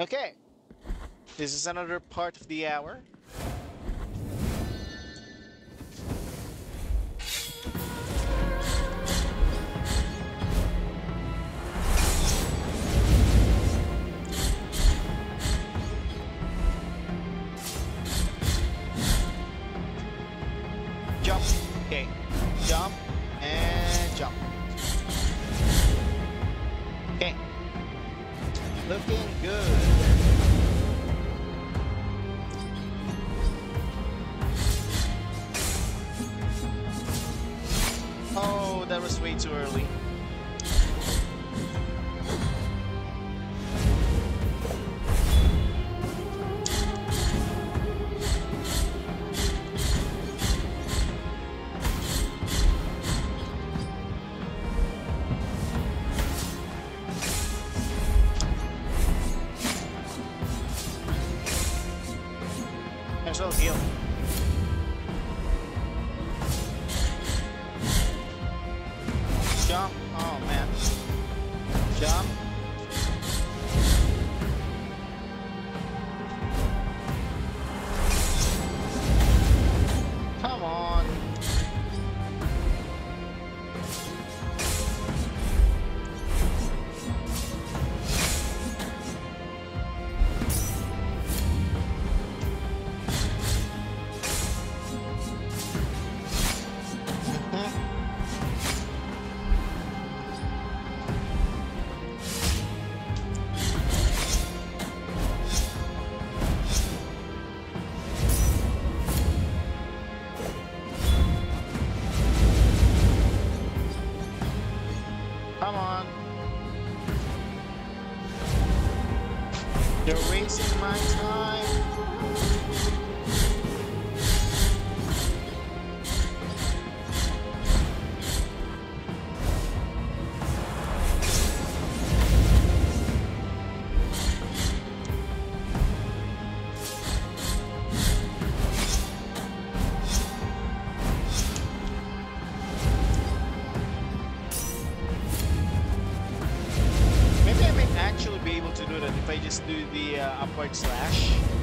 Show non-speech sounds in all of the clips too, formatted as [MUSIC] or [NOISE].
Okay. This is another part of the hour. Jump. Oh, man. Jump. upward slash.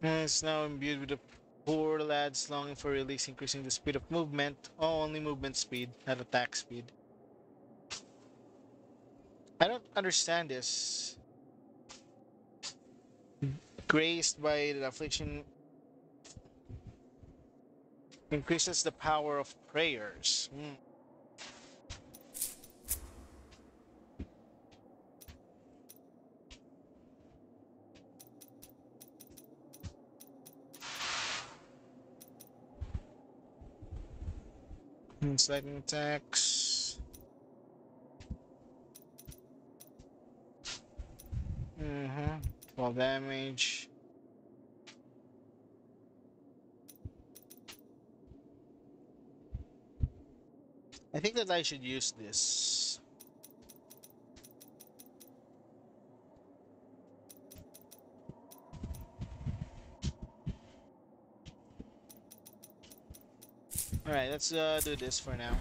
It's now imbued with the poor lad's longing for release, increasing the speed of movement. Oh, only movement speed, not attack speed. I don't understand this. Graced by the affliction increases the power of prayers. Hmm. Lightning attacks. Mm-hmm. Well damage. I think that I should use this. Alright, let's uh, do this for now.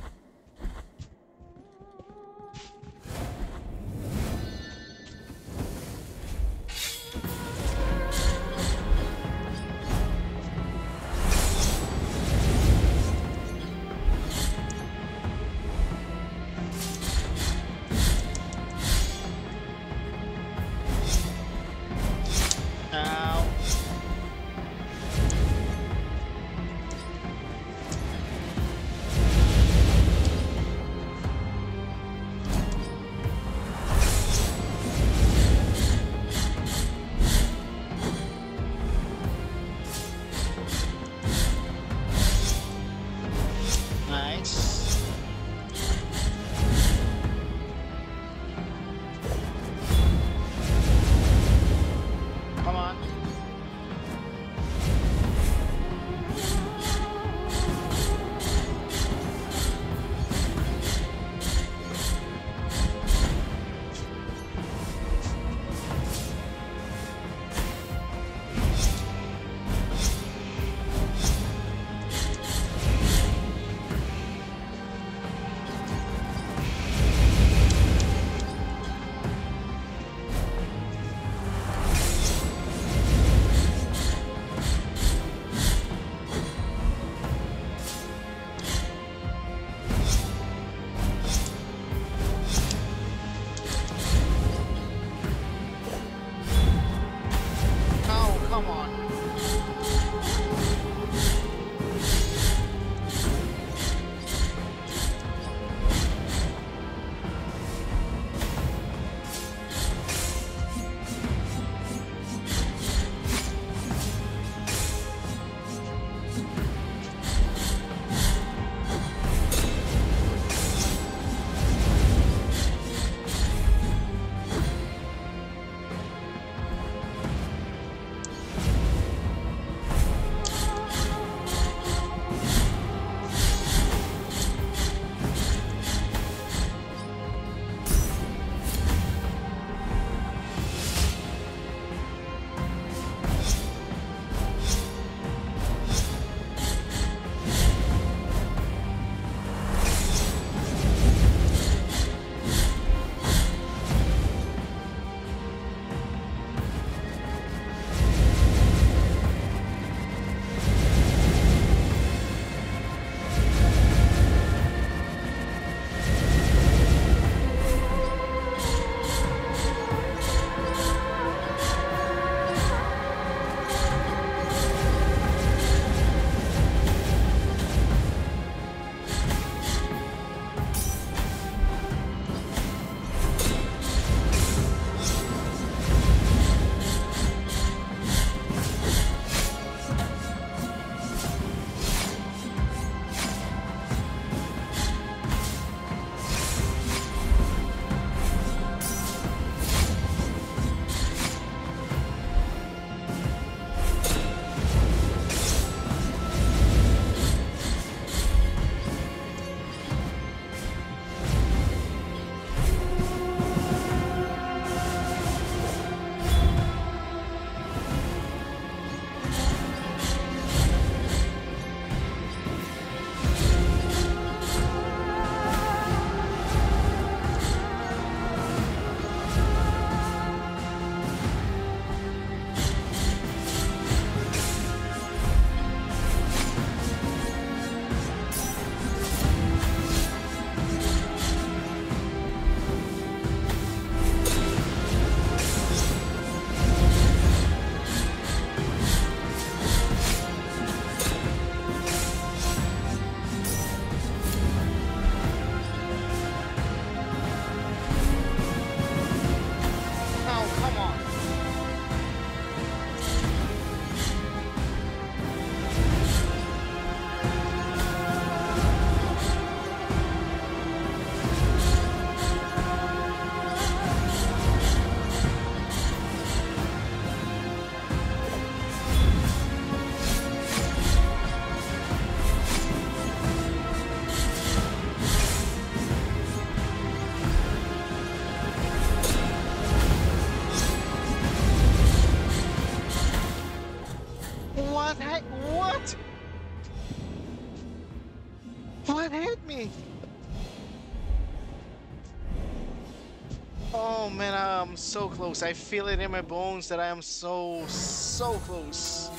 So close. I feel it in my bones that I am so, so close.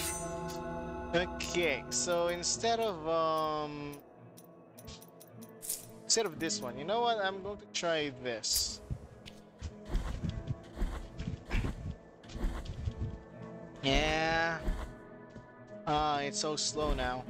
Okay, so instead of, um... Instead of this one, you know what? I'm going to try this. Yeah. Ah, uh, it's so slow now.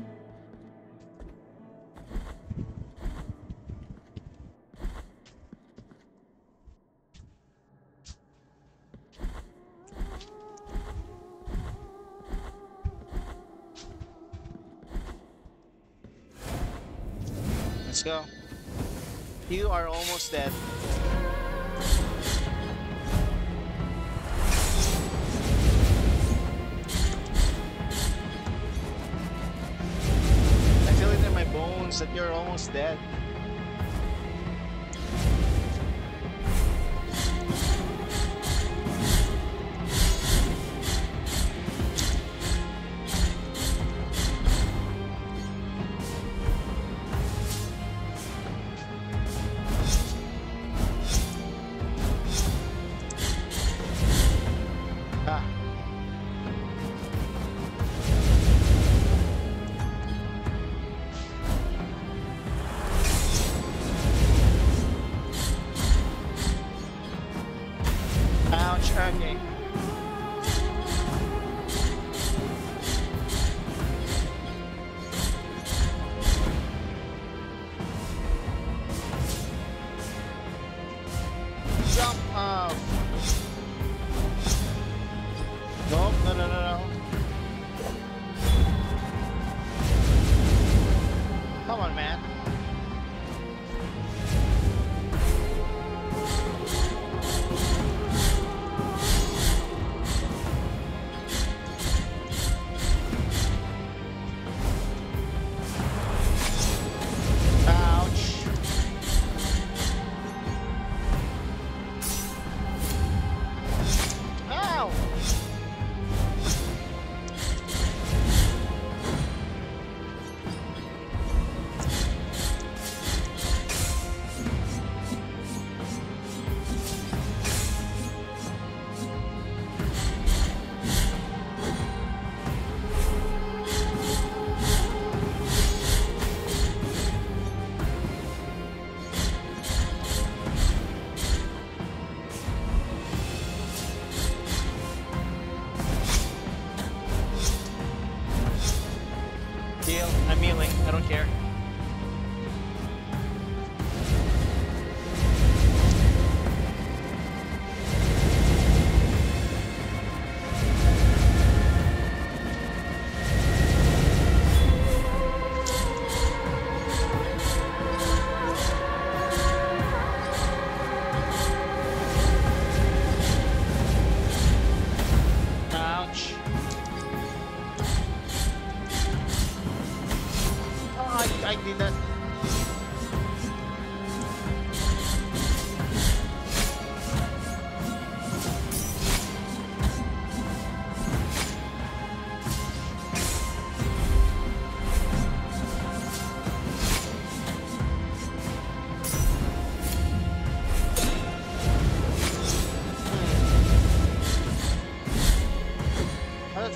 game.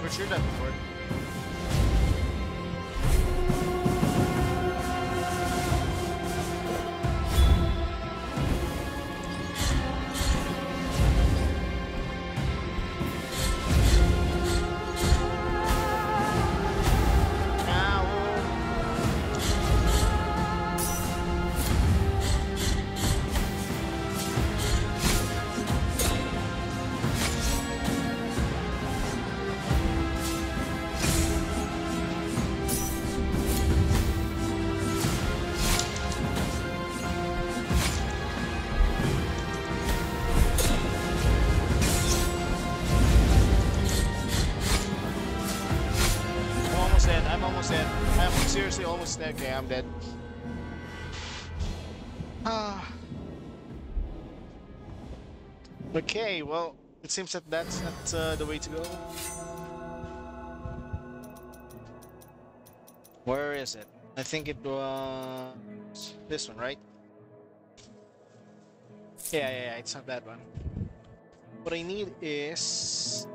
Okay, seems that that's not uh, the way to go. Where is it? I think it was this one, right? Yeah, yeah, yeah, it's not that one. what I need is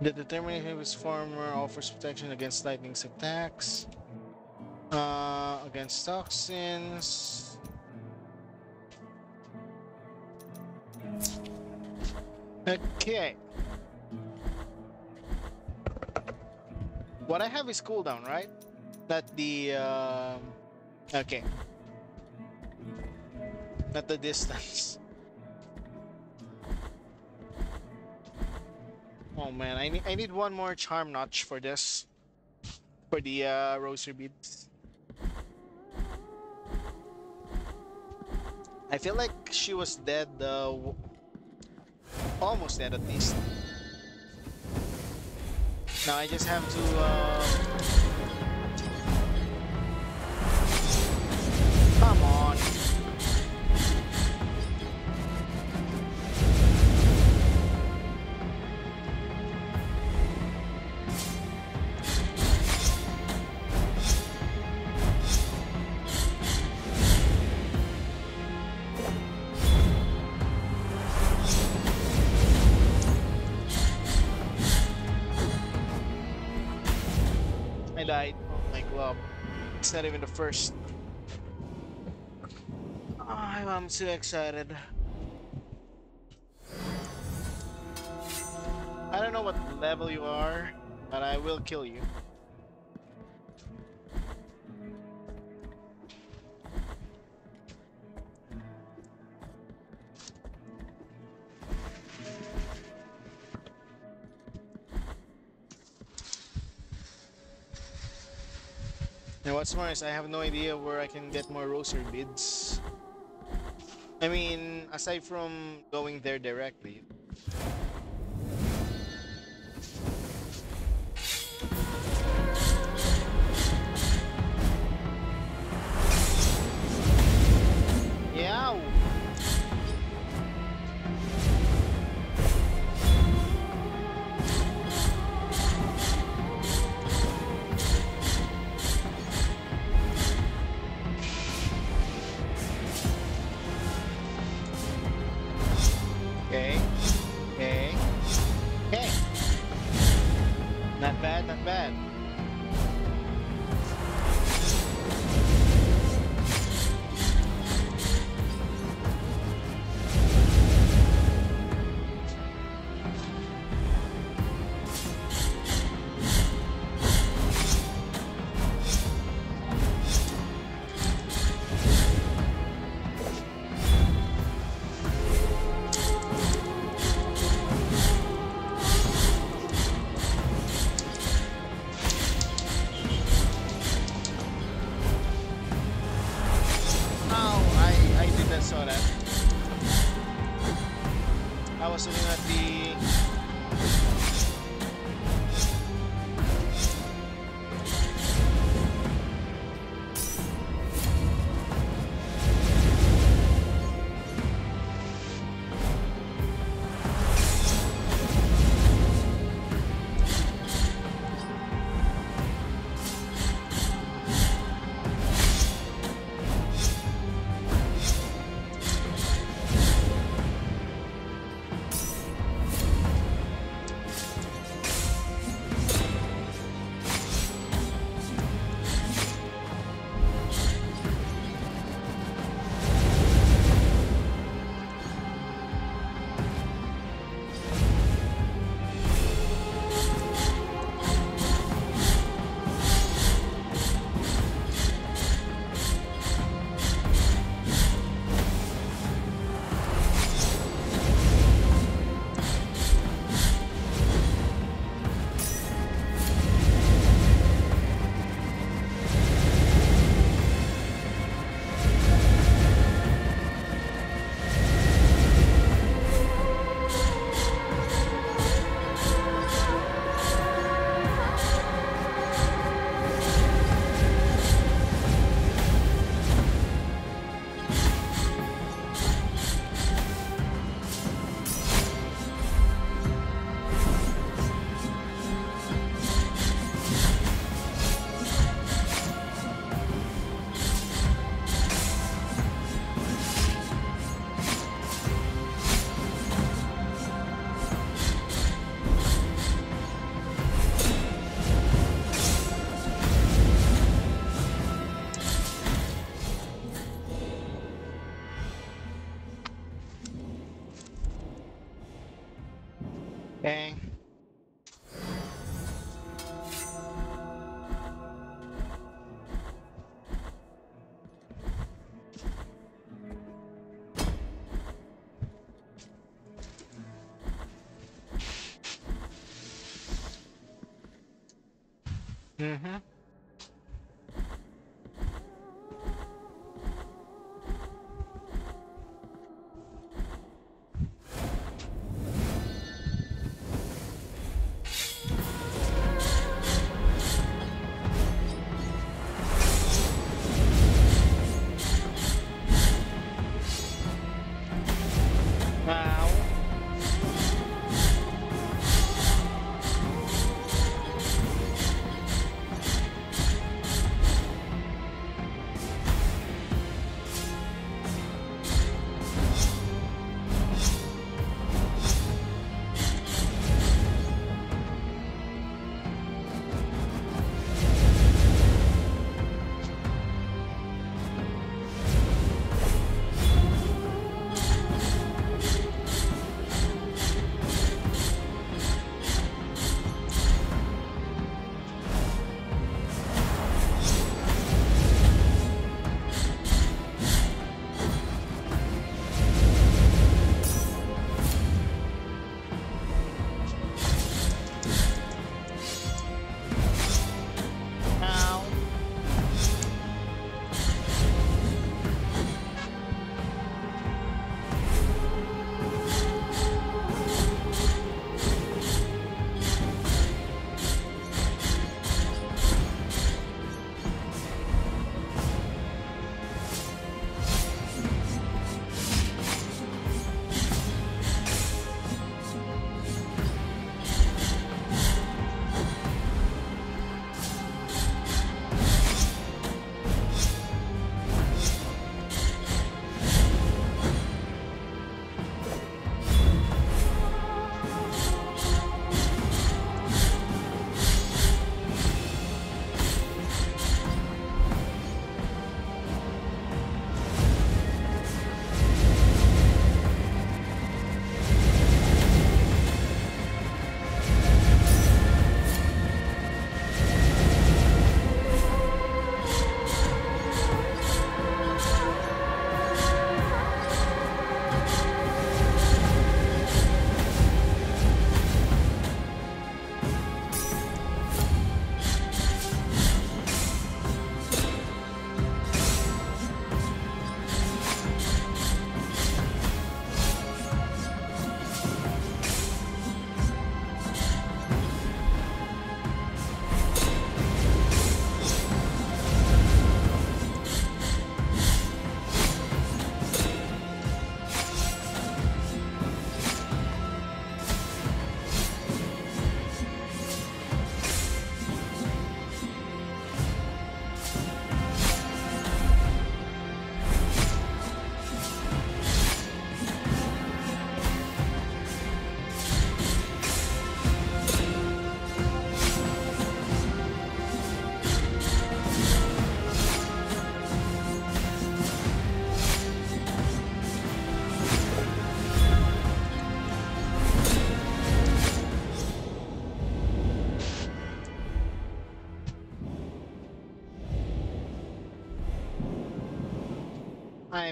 the determination of his farmer offers protection against lightning's attacks, uh, against toxins. Okay. What I have is cooldown, right? Not the um, okay. Not the distance. [LAUGHS] Oh man, I need I need one more charm notch for this. For the uh, rosary beads. I feel like she was dead, uh, almost dead at least. Now I just have to. Uh... Come on. Died. Oh my god. It's not even the first. Oh, I'm too excited. I don't know what level you are, but I will kill you. What's more is I have no idea where I can get more rosary beads. I mean, aside from going there directly. Yeah.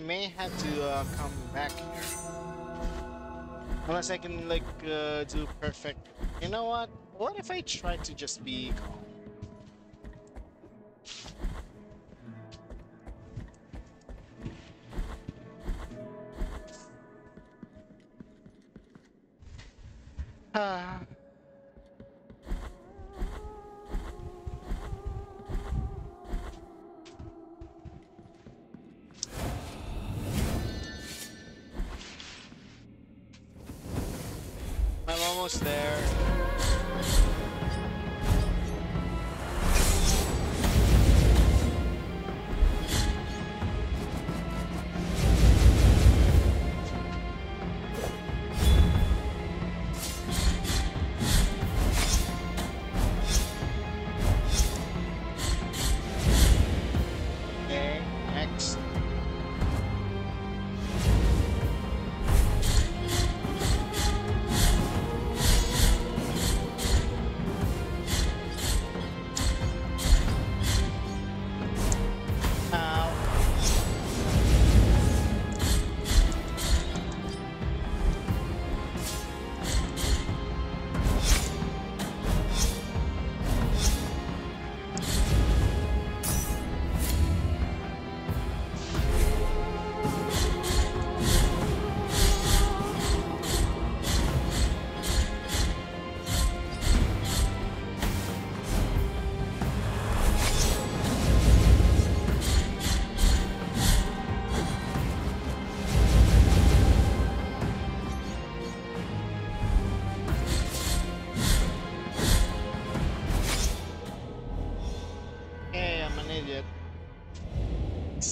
May have to uh, come back here. Unless I can like uh, do perfect. You know what? What if I try to just be calm? Ah.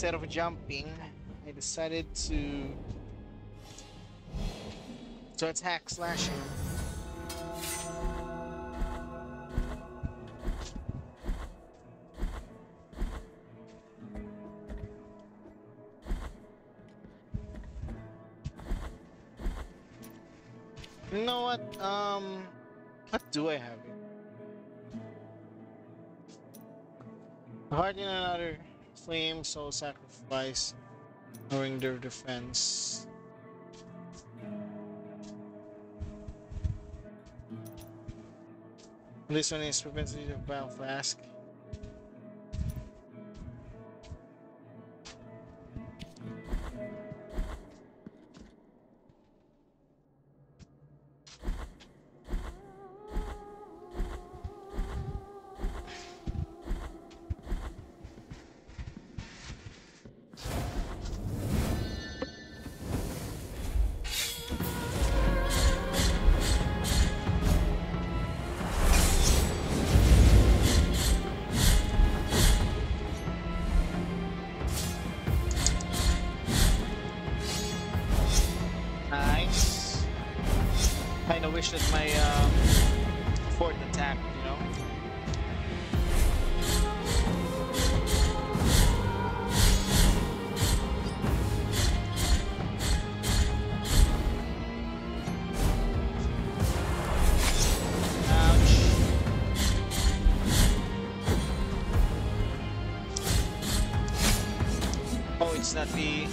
Instead of jumping, I decided to to attack slashing. You know what? Um, what do I have? Heart in another flame, soul sacrifice, knowing their defense. This one is propensity of battle flask. Oh, it's not the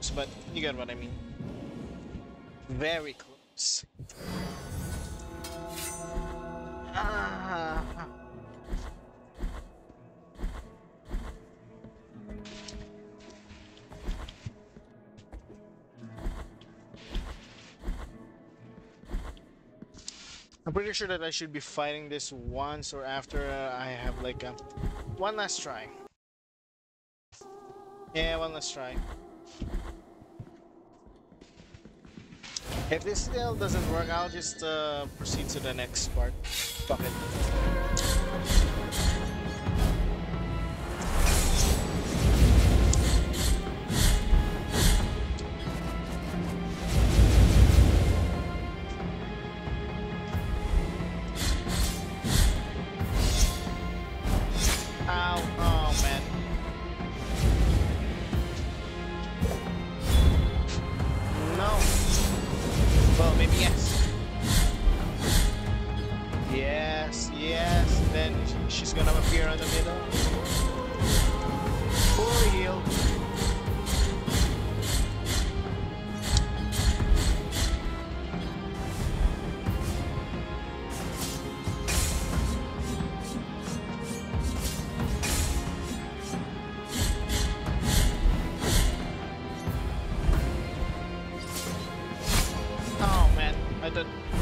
close, but you get what I mean. Very close. Ah. I'm pretty sure that I should be fighting this once or after uh, I have like a one last try. Yeah, one last try. If this still doesn't work, I'll just uh, proceed to the next part. Fuck it. I.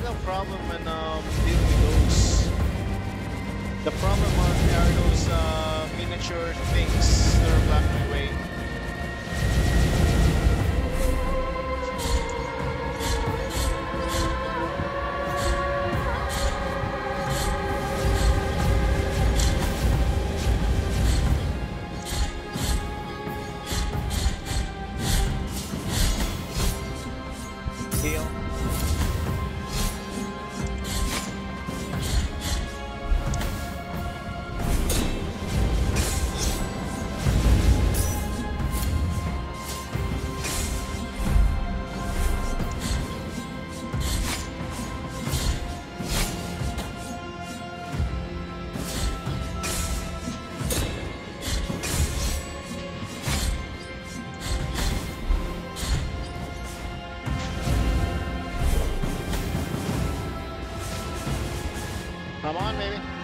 have no problem when um, dealing with those. The problem are, are those uh, miniature things. That sucks.